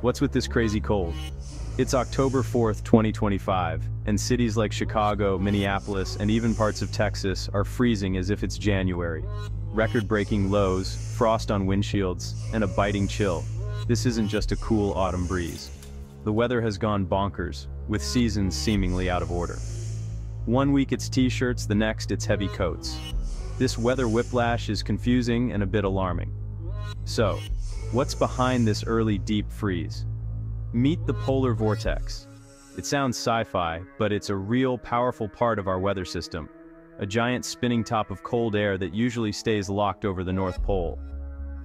What's with this crazy cold? It's October 4th, 2025, and cities like Chicago, Minneapolis, and even parts of Texas are freezing as if it's January. Record-breaking lows, frost on windshields, and a biting chill. This isn't just a cool autumn breeze. The weather has gone bonkers, with seasons seemingly out of order. One week it's t-shirts, the next it's heavy coats. This weather whiplash is confusing and a bit alarming. So, what's behind this early deep freeze? Meet the polar vortex. It sounds sci-fi, but it's a real powerful part of our weather system. A giant spinning top of cold air that usually stays locked over the North Pole.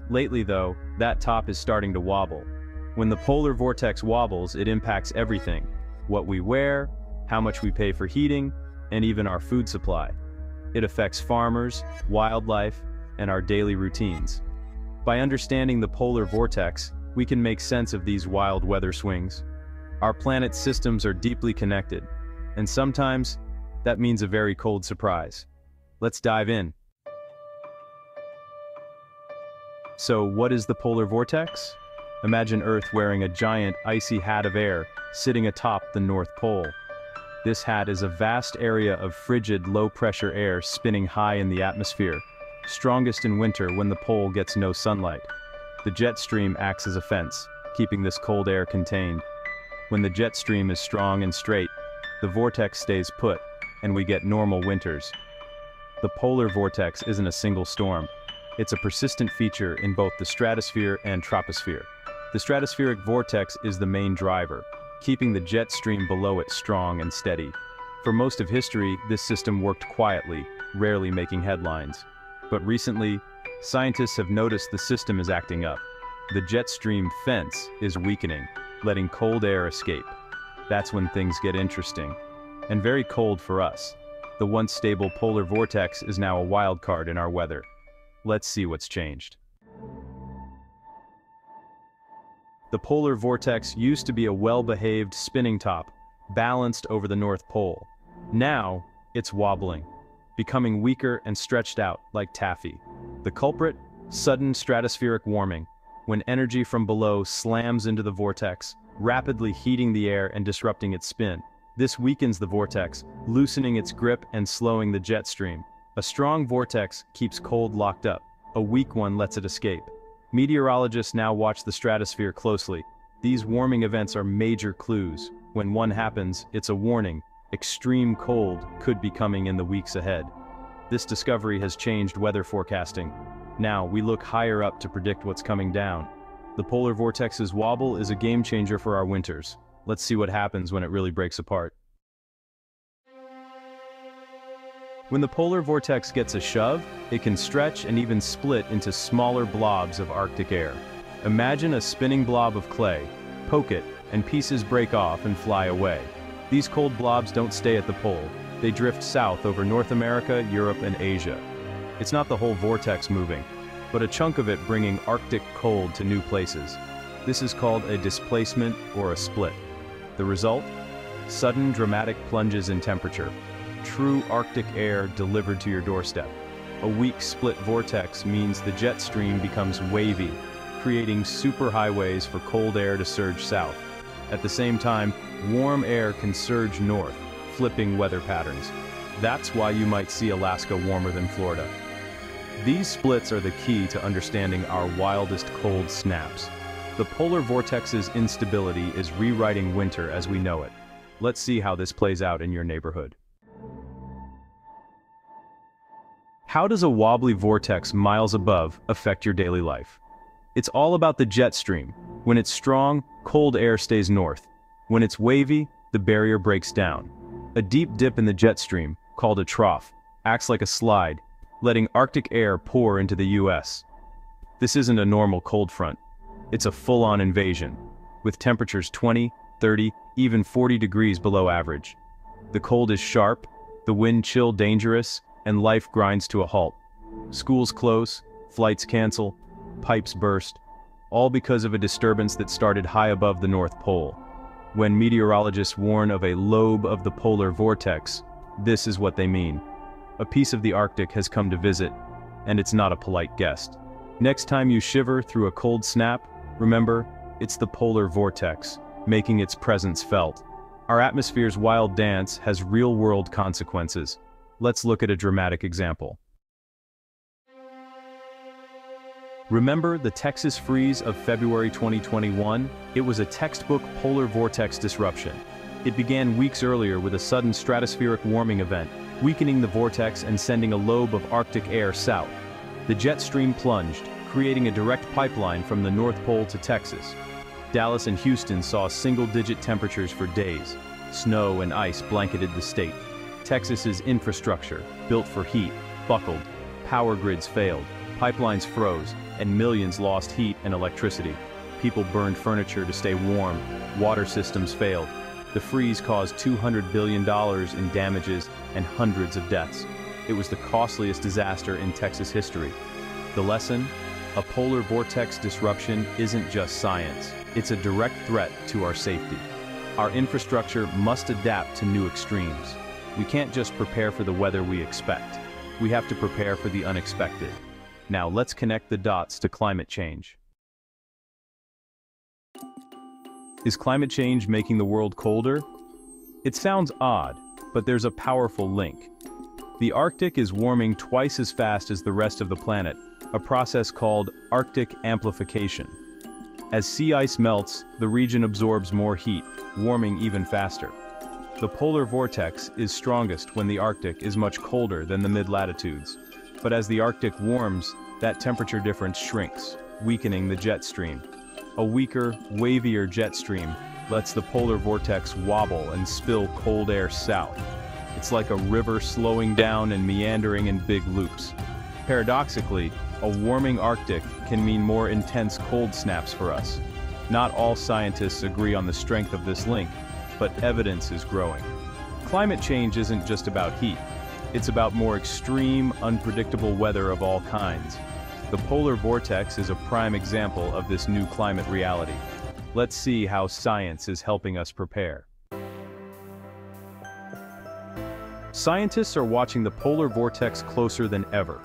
Lately though, that top is starting to wobble. When the polar vortex wobbles, it impacts everything. What we wear, how much we pay for heating, and even our food supply. It affects farmers, wildlife, and our daily routines. By understanding the polar vortex, we can make sense of these wild weather swings. Our planet's systems are deeply connected, and sometimes that means a very cold surprise. Let's dive in. So what is the polar vortex? Imagine Earth wearing a giant icy hat of air sitting atop the North Pole. This hat is a vast area of frigid, low-pressure air spinning high in the atmosphere, strongest in winter when the pole gets no sunlight. The jet stream acts as a fence, keeping this cold air contained. When the jet stream is strong and straight, the vortex stays put, and we get normal winters. The polar vortex isn't a single storm. It's a persistent feature in both the stratosphere and troposphere. The stratospheric vortex is the main driver, keeping the jet stream below it strong and steady. For most of history, this system worked quietly, rarely making headlines. But recently, Scientists have noticed the system is acting up. The jet stream fence is weakening, letting cold air escape. That's when things get interesting. And very cold for us. The once stable polar vortex is now a wild card in our weather. Let's see what's changed. The polar vortex used to be a well-behaved spinning top, balanced over the North Pole. Now, it's wobbling, becoming weaker and stretched out like taffy. The culprit? Sudden stratospheric warming, when energy from below slams into the vortex, rapidly heating the air and disrupting its spin. This weakens the vortex, loosening its grip and slowing the jet stream. A strong vortex keeps cold locked up. A weak one lets it escape. Meteorologists now watch the stratosphere closely. These warming events are major clues. When one happens, it's a warning. Extreme cold could be coming in the weeks ahead. This discovery has changed weather forecasting. Now, we look higher up to predict what's coming down. The polar vortex's wobble is a game changer for our winters. Let's see what happens when it really breaks apart. When the polar vortex gets a shove, it can stretch and even split into smaller blobs of Arctic air. Imagine a spinning blob of clay, poke it, and pieces break off and fly away. These cold blobs don't stay at the pole, they drift south over North America, Europe, and Asia. It's not the whole vortex moving, but a chunk of it bringing Arctic cold to new places. This is called a displacement or a split. The result? Sudden dramatic plunges in temperature. True Arctic air delivered to your doorstep. A weak split vortex means the jet stream becomes wavy, creating superhighways for cold air to surge south. At the same time, warm air can surge north, flipping weather patterns. That's why you might see Alaska warmer than Florida. These splits are the key to understanding our wildest cold snaps. The polar vortex's instability is rewriting winter as we know it. Let's see how this plays out in your neighborhood. How does a wobbly vortex miles above affect your daily life? It's all about the jet stream. When it's strong, cold air stays north. When it's wavy, the barrier breaks down. A deep dip in the jet stream, called a trough, acts like a slide, letting Arctic air pour into the US. This isn't a normal cold front. It's a full-on invasion, with temperatures 20, 30, even 40 degrees below average. The cold is sharp, the wind chill dangerous, and life grinds to a halt. Schools close, flights cancel, pipes burst, all because of a disturbance that started high above the North Pole. When meteorologists warn of a lobe of the polar vortex, this is what they mean. A piece of the Arctic has come to visit, and it's not a polite guest. Next time you shiver through a cold snap, remember, It's the polar vortex, making its presence felt. Our atmosphere's wild dance has real-world consequences. Let's look at a dramatic example. Remember the Texas freeze of February 2021? It was a textbook polar vortex disruption. It began weeks earlier with a sudden stratospheric warming event, weakening the vortex and sending a lobe of Arctic air south. The jet stream plunged, creating a direct pipeline from the North Pole to Texas. Dallas and Houston saw single-digit temperatures for days. Snow and ice blanketed the state. Texas's infrastructure, built for heat, buckled. Power grids failed, pipelines froze, and millions lost heat and electricity. People burned furniture to stay warm, water systems failed. The freeze caused $200 billion in damages and hundreds of deaths. It was the costliest disaster in Texas history. The lesson? A polar vortex disruption isn't just science, it's a direct threat to our safety. Our infrastructure must adapt to new extremes. We can't just prepare for the weather we expect. We have to prepare for the unexpected. Now let's connect the dots to climate change. Is climate change making the world colder? It sounds odd, but there's a powerful link. The Arctic is warming twice as fast as the rest of the planet, a process called Arctic amplification. As sea ice melts, the region absorbs more heat, warming even faster. The polar vortex is strongest when the Arctic is much colder than the mid-latitudes. But as the Arctic warms, that temperature difference shrinks, weakening the jet stream. A weaker, wavier jet stream lets the polar vortex wobble and spill cold air south. It's like a river slowing down and meandering in big loops. Paradoxically, a warming Arctic can mean more intense cold snaps for us. Not all scientists agree on the strength of this link, but evidence is growing. Climate change isn't just about heat. It's about more extreme, unpredictable weather of all kinds. The polar vortex is a prime example of this new climate reality. Let's see how science is helping us prepare. Scientists are watching the polar vortex closer than ever.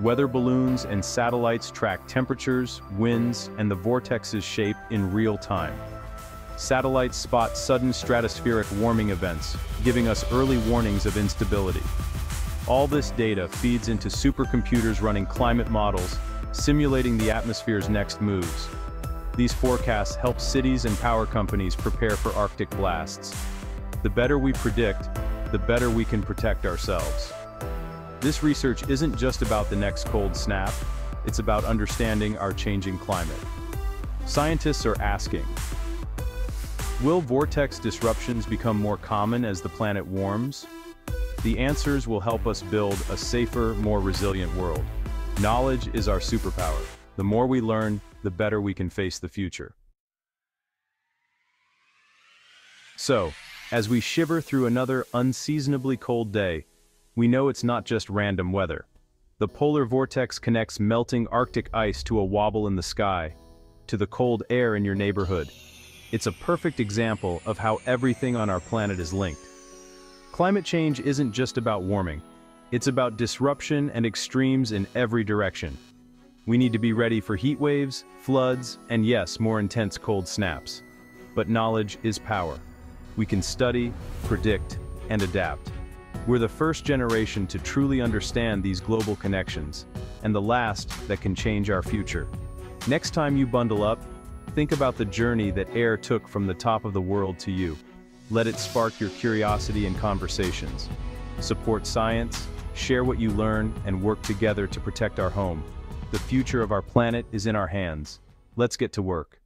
Weather balloons and satellites track temperatures, winds, and the vortex's shape in real time. Satellites spot sudden stratospheric warming events, giving us early warnings of instability. All this data feeds into supercomputers running climate models, simulating the atmosphere's next moves. These forecasts help cities and power companies prepare for Arctic blasts. The better we predict, the better we can protect ourselves. This research isn't just about the next cold snap, it's about understanding our changing climate. Scientists are asking, Will vortex disruptions become more common as the planet warms? The answers will help us build a safer, more resilient world. Knowledge is our superpower. The more we learn, the better we can face the future. So, as we shiver through another unseasonably cold day, we know it's not just random weather. The polar vortex connects melting Arctic ice to a wobble in the sky, to the cold air in your neighborhood. It's a perfect example of how everything on our planet is linked. Climate change isn't just about warming. It's about disruption and extremes in every direction. We need to be ready for heat waves, floods, and yes, more intense cold snaps. But knowledge is power. We can study, predict, and adapt. We're the first generation to truly understand these global connections, and the last that can change our future. Next time you bundle up, think about the journey that air took from the top of the world to you. Let it spark your curiosity and conversations. Support science, share what you learn, and work together to protect our home. The future of our planet is in our hands. Let's get to work.